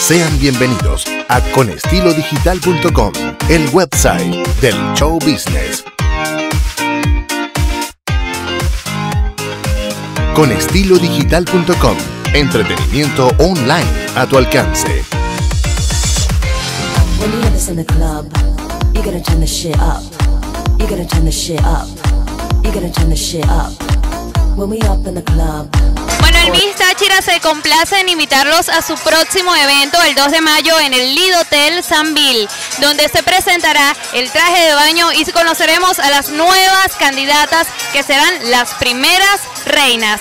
Sean bienvenidos a conestilodigital.com, el website del show business. Conestilodigital.com, entretenimiento online a tu alcance. When you have this in the club, you gotta turn the shit up. You gotta turn the shit up. You gotta turn the shit up. Bueno, el Miss Táchira se complace en invitarlos a su próximo evento el 2 de mayo en el Lido Hotel Sanville, donde se presentará el traje de baño y conoceremos a las nuevas candidatas que serán las primeras reinas.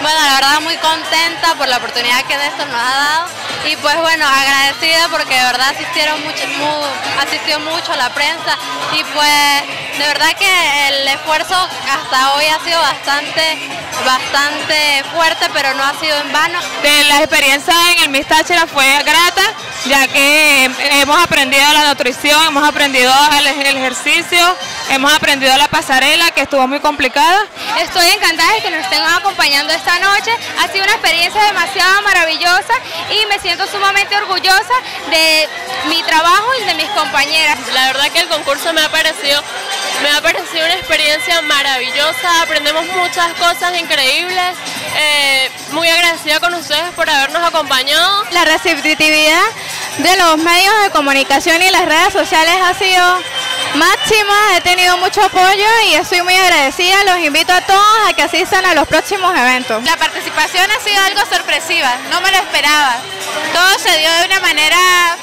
Bueno, la verdad muy contenta por la oportunidad que Néstor nos ha dado y pues bueno, agradecida porque de verdad asistieron mucho, mu- asistió mucho la prensa y pues de verdad que el esfuerzo hasta hoy ha sido bastante, bastante fuerte, pero no ha sido en vano. de la experiencia en el Miss Táchira fue grata, ya que hemos aprendido la nutrición, hemos aprendido el, el ejercicio, hemos aprendido la pasarela, que estuvo muy complicada. Estoy encantada de que nos estén acompañando esta noche. Ha sido una experiencia demasiado maravillosa y me siento sumamente orgullosa de mi trabajo y de mis compañeras. La verdad que el concurso me ha parecido, me ha parecido una experiencia maravillosa, aprendemos muchas cosas increíbles, eh, muy agradecida con ustedes por habernos acompañado. La receptividad de los medios de comunicación y las redes sociales ha sido máxima. He tenido mucho apoyo y estoy muy agradecida. Los invito a todos a que asistan a los próximos eventos. La participación ha sido algo sorpresiva, no me lo esperaba. Todo se dio de una manera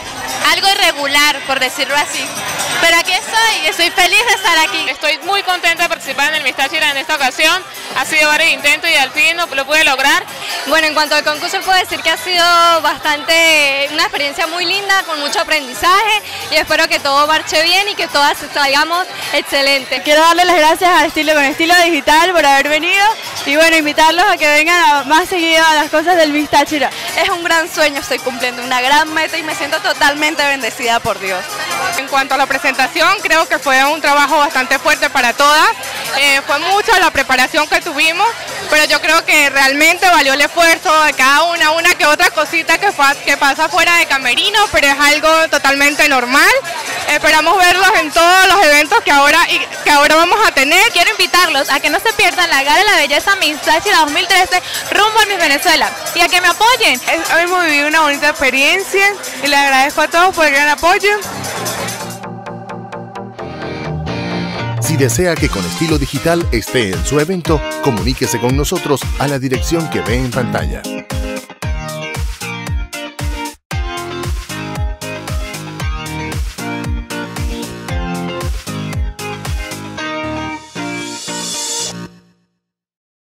algo irregular, por decirlo así. Pero aquí estoy, estoy feliz de estar aquí. Estoy muy contenta de participar en el Miss en esta ocasión. Ha sido varios intentos y al fin lo, lo pude lograr. Bueno, en cuanto al concurso puedo decir que ha sido bastante, una experiencia muy linda, con mucho aprendizaje y espero que todo marche bien y que todas salgamos excelentes. Quiero darle las gracias a Estilo con Estilo Digital por haber venido y bueno, invitarlos a que vengan a- más seguido a las cosas del Miss Táchira. Es un gran sueño, estoy cumpliendo una gran meta y me siento totalmente bendecida por Dios. En cuanto a la presentación, creo que fue un trabajo bastante fuerte para todas. Eh, fue mucha la preparación que tuvimos, pero yo creo que realmente valió el esfuerzo de cada una, una que otra cosita que, que pasa fuera de camerino, pero es algo totalmente normal. Esperamos verlos en todos los eventos que ahora, que ahora vamos a tener. Quiero invitarlos a que no se pierdan la Gala de la Belleza Miss Táchira 2013 rumbo a Miss Venezuela y a que me apoyen. Hemos vivido una bonita experiencia y les agradezco a todos por el gran apoyo. Si desea que Con Estilo Digital esté en su evento, comuníquese con nosotros a la dirección que ve en pantalla.